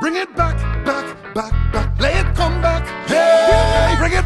Bring it back, back, back, back. Let it come back. Hey, bring it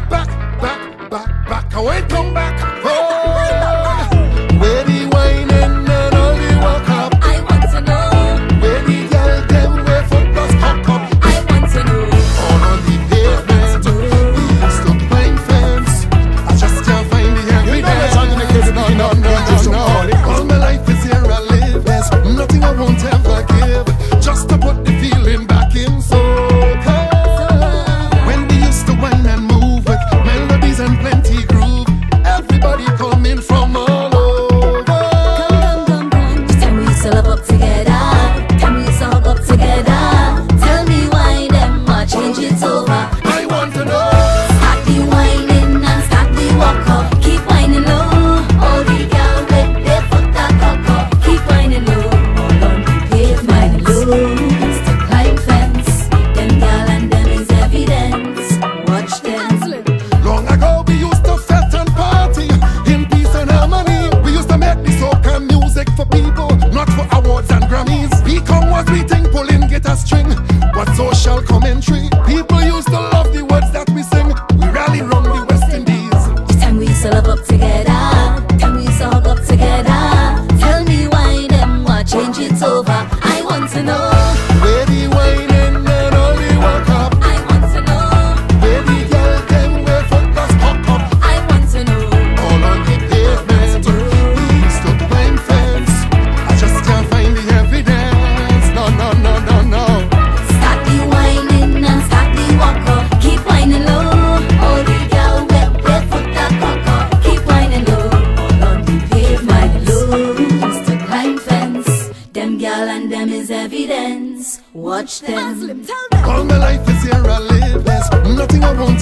string. What social commentary? People used to love the words that is evidence. Watch them. Muslim, tell them. All my life is here, I live this. Nothing I want.